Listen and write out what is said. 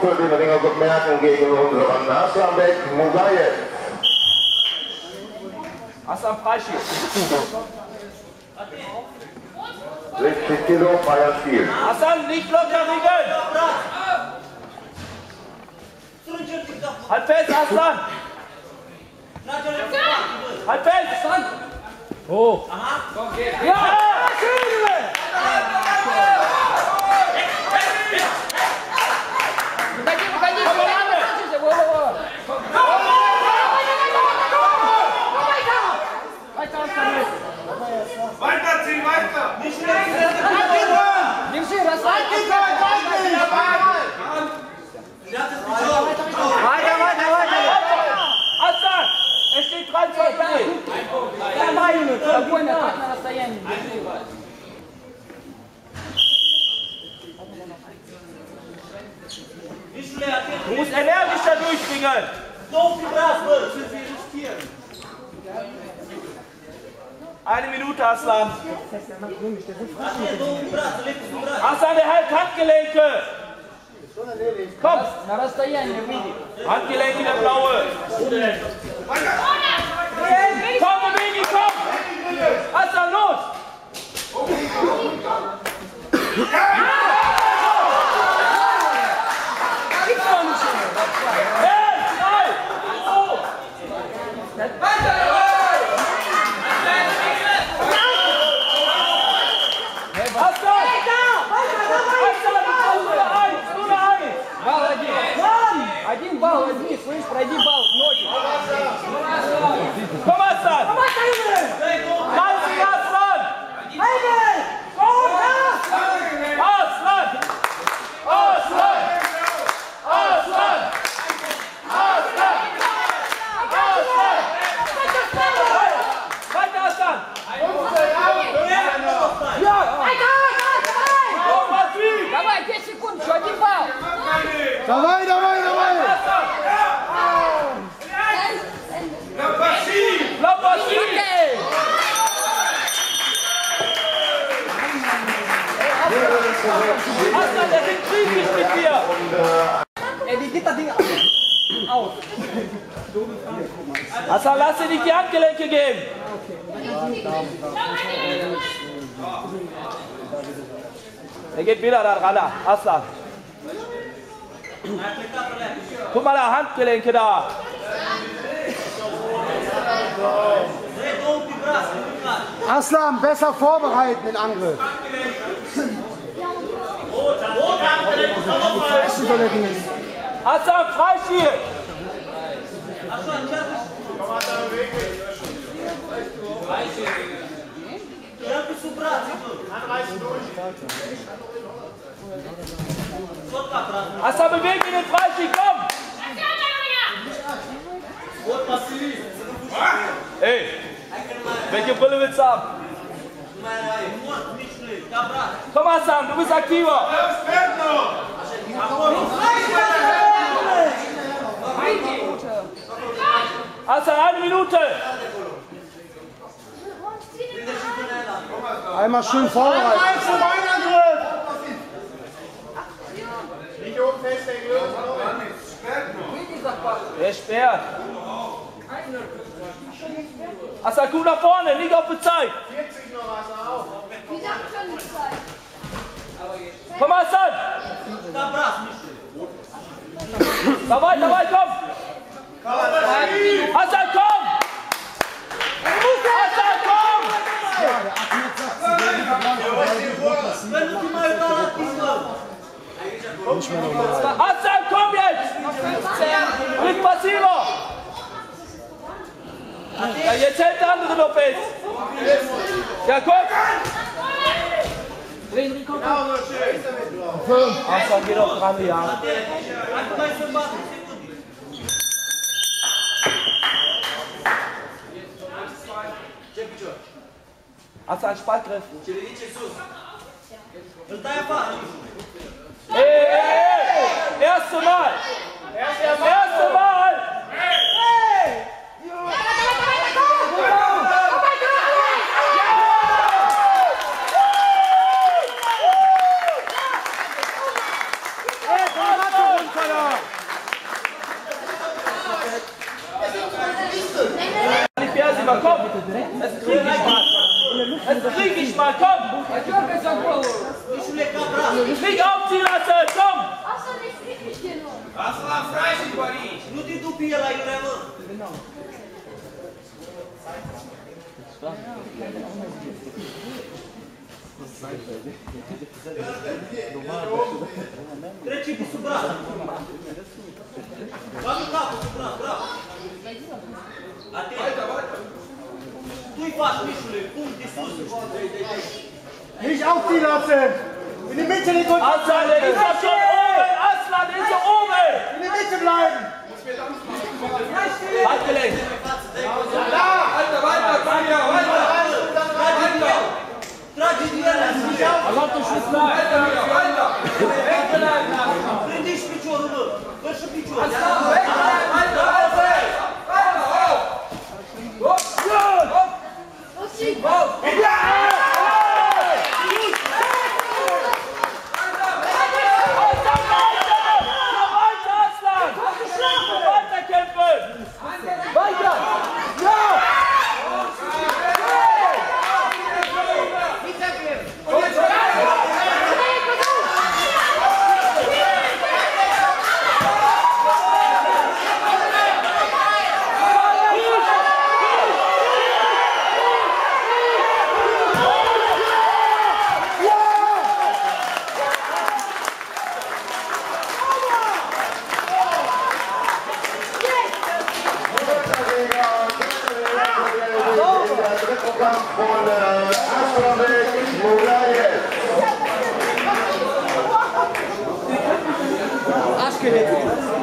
für den Ringer bemerken gegen unseren Aslanbek Musayev. Hassan Freischied. 60 Kilo, freier Stil. Hassan, nicht locker riegeln. Halt fest, Hassan. Halt fest. Oh. Ja, спокойно, так на расстоянии. Держи. Du musst energischer durchringen. Eine Minute, Aslan. Aslan, der hält Handgelenke. Komm, На расстоянии выйди. Handgelenke, der blaue. бал возьми, слышь, пройди бал, ноги. Помазан! Помазан! Sind kritisch mit dir. Ey, wie geht das Ding aus? Aslan, lass dir nicht die Handgelenke geben. Er geht wieder da ran, Aslan. Guck mal da, Handgelenke da. Aslan, besser vorbereiten den Angriff. Aslan, Freischild. Aslan, beweg ihn den Freischild, komm. Ey, welche Brille willst du haben? Komm, Hassan, du bist aktiver. Hassan, eine Minute. Einmal schön vorbereiten. Wer sperrt? Hassan, guck nach vorne, nicht auf die Zeit. Komm, Hassan. Dabei, dabei, komm. Hassan, komm. Hassan, komm. Hassan, komm jetzt. Nicht passiver. Ja, jetzt hält der andere noch fest. Ja, guck. Hassan, geh doch dran, ja. Hassan, Spaltgriff. Ey, ey, Fii aufziehen la komm! Achso, ich krieg mich hier nur. Lasst la frage, Boris. Nu te du pe el, ai urea lor. Trece pe sub braț. Bagă capul sub braț, bravo. Atent. Tu-i faci, mișule, punct de sus. Nici au lassen! In die Mitte, Nico! Aslan, der ist doch schon oben! Aslan, der ist doch oben! In die Mitte bleiben! Handgelenk! Trage din ele, să A luat un șut la! Prinde și piciorul, mă. Fă și piciorul. Aslan, けれど。